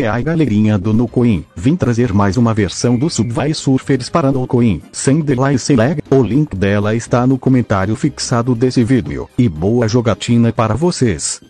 É a galerinha do NoCoin, vim trazer mais uma versão do Subway Surfers para NoCoin, sem delay e sem lag, o link dela está no comentário fixado desse vídeo, e boa jogatina para vocês.